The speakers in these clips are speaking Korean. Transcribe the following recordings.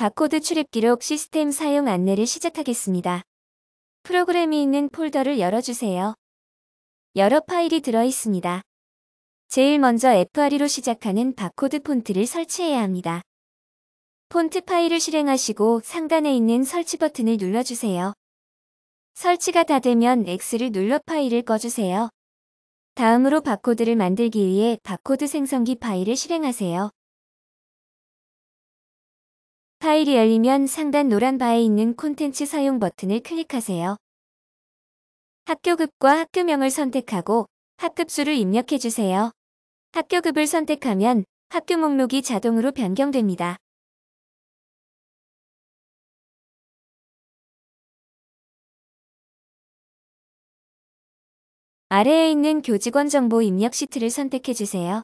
바코드 출입 기록 시스템 사용 안내를 시작하겠습니다. 프로그램이 있는 폴더를 열어주세요. 여러 파일이 들어 있습니다. 제일 먼저 FRE로 시작하는 바코드 폰트를 설치해야 합니다. 폰트 파일을 실행하시고 상단에 있는 설치 버튼을 눌러주세요. 설치가 다 되면 X를 눌러 파일을 꺼주세요. 다음으로 바코드를 만들기 위해 바코드 생성기 파일을 실행하세요. 파일이 열리면 상단 노란 바에 있는 콘텐츠 사용 버튼을 클릭하세요. 학교급과 학교명을 선택하고 학급수를 입력해주세요. 학교급을 선택하면 학교 목록이 자동으로 변경됩니다. 아래에 있는 교직원 정보 입력 시트를 선택해주세요.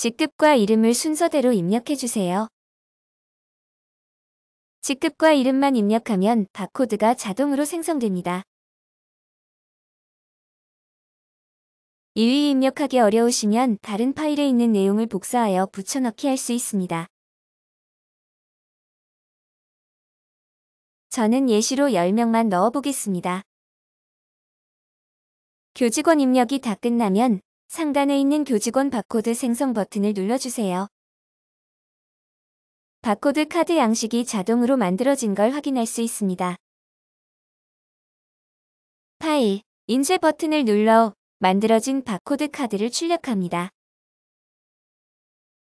직급과 이름을 순서대로 입력해주세요. 직급과 이름만 입력하면 바코드가 자동으로 생성됩니다. 이위 입력하기 어려우시면 다른 파일에 있는 내용을 복사하여 붙여넣기 할 수 있습니다. 저는 예시로 10명만 넣어보겠습니다. 교직원 입력이 다 끝나면 상단에 있는 교직원 바코드 생성 버튼을 눌러주세요. 바코드 카드 양식이 자동으로 만들어진 걸 확인할 수 있습니다. 파일, 인쇄 버튼을 눌러 만들어진 바코드 카드를 출력합니다.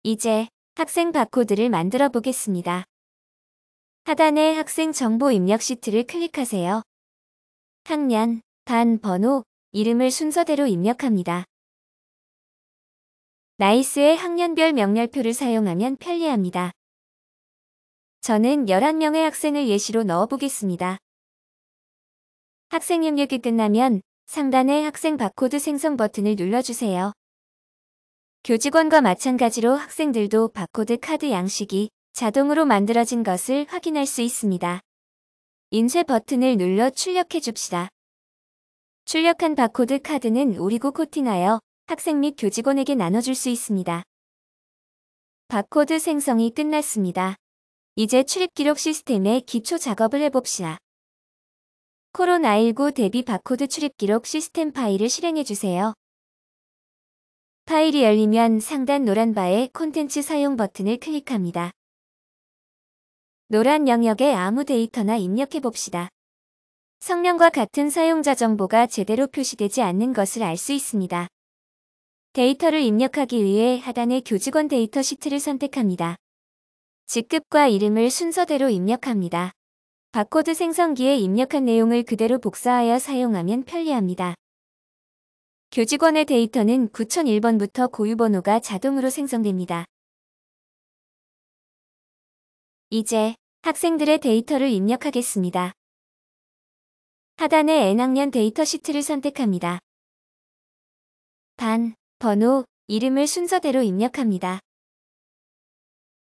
이제 학생 바코드를 만들어 보겠습니다. 하단의 학생 정보 입력 시트를 클릭하세요. 학년, 반, 번호, 이름을 순서대로 입력합니다. 나이스의 학년별 명렬표를 사용하면 편리합니다. 저는 11명의 학생을 예시로 넣어보겠습니다. 학생 입력이 끝나면 상단의 학생 바코드 생성 버튼을 눌러주세요. 교직원과 마찬가지로 학생들도 바코드 카드 양식이 자동으로 만들어진 것을 확인할 수 있습니다. 인쇄 버튼을 눌러 출력해 줍시다. 출력한 바코드 카드는 오리고 코팅하여 학생 및 교직원에게 나눠줄 수 있습니다. 바코드 생성이 끝났습니다. 이제 출입 기록 시스템의 기초 작업을 해봅시다. 코로나19 대비 바코드 출입 기록 시스템 파일을 실행해주세요. 파일이 열리면 상단 노란 바에 콘텐츠 사용 버튼을 클릭합니다. 노란 영역에 아무 데이터나 입력해봅시다. 성명과 같은 사용자 정보가 제대로 표시되지 않는 것을 알 수 있습니다. 데이터를 입력하기 위해 하단의 교직원 데이터 시트를 선택합니다. 직급과 이름을 순서대로 입력합니다. 바코드 생성기에 입력한 내용을 그대로 복사하여 사용하면 편리합니다. 교직원의 데이터는 9001번부터 고유번호가 자동으로 생성됩니다. 이제 학생들의 데이터를 입력하겠습니다. 하단의 N학년 데이터 시트를 선택합니다. 반, 번호, 이름을 순서대로 입력합니다.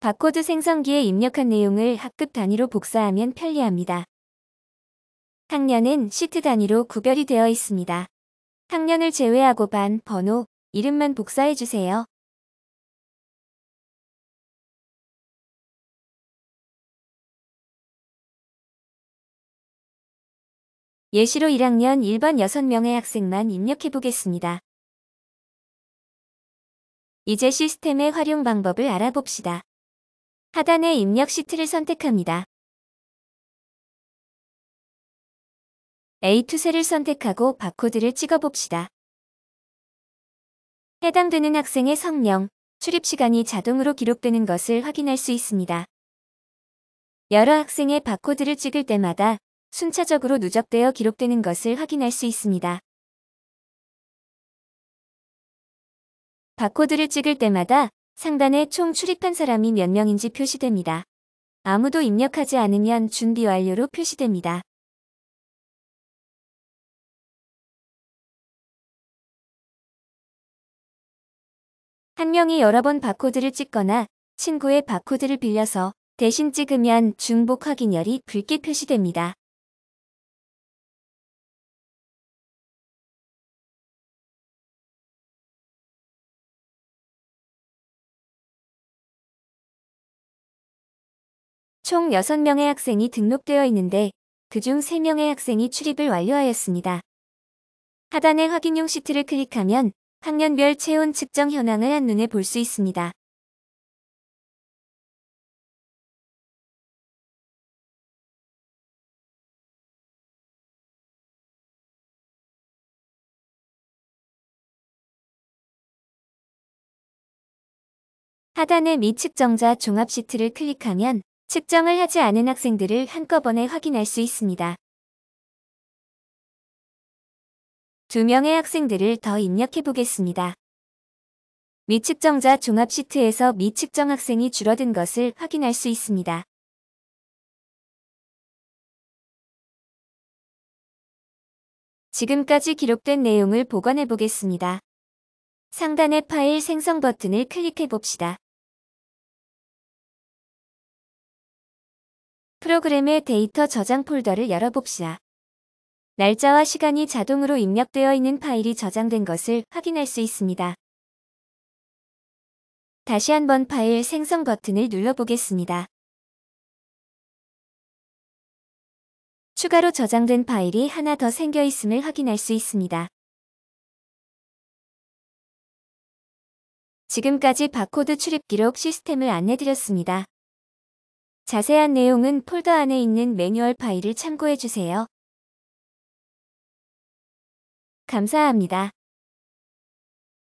바코드 생성기에 입력한 내용을 학급 단위로 복사하면 편리합니다. 학년은 시트 단위로 구별이 되어 있습니다. 학년을 제외하고 반, 번호, 이름만 복사해주세요. 예시로 1학년 1반 6명의 학생만 입력해 보겠습니다. 이제 시스템의 활용 방법을 알아봅시다. 하단의 입력 시트를 선택합니다. A2 셀을 선택하고 바코드를 찍어봅시다. 해당되는 학생의 성명, 출입 시간이 자동으로 기록되는 것을 확인할 수 있습니다. 여러 학생의 바코드를 찍을 때마다 순차적으로 누적되어 기록되는 것을 확인할 수 있습니다. 바코드를 찍을 때마다 상단에 총 출입한 사람이 몇 명인지 표시됩니다. 아무도 입력하지 않으면 준비 완료로 표시됩니다. 한 명이 여러 번 바코드를 찍거나 친구의 바코드를 빌려서 대신 찍으면 중복 확인열이 붉게 표시됩니다. 총 6명의 학생이 등록되어 있는데 그중 3명의 학생이 출입을 완료하였습니다. 하단의 확인용 시트를 클릭하면 학년별 체온 측정 현황을 한눈에 볼 수 있습니다. 하단의 미측정자 종합 시트를 클릭하면 측정을 하지 않은 학생들을 한꺼번에 확인할 수 있습니다. 두 명의 학생들을 더 입력해 보겠습니다. 미측정자 종합 시트에서 미측정 학생이 줄어든 것을 확인할 수 있습니다. 지금까지 기록된 내용을 보관해 보겠습니다. 상단의 파일 생성 버튼을 클릭해 봅시다. 프로그램의 데이터 저장 폴더를 열어봅시다. 날짜와 시간이 자동으로 입력되어 있는 파일이 저장된 것을 확인할 수 있습니다. 다시 한번 파일 생성 버튼을 눌러보겠습니다. 추가로 저장된 파일이 하나 더 생겨 있음을 확인할 수 있습니다. 지금까지 바코드 출입 기록 시스템을 안내드렸습니다. 자세한 내용은 폴더 안에 있는 매뉴얼 파일을 참고해 주세요. 감사합니다.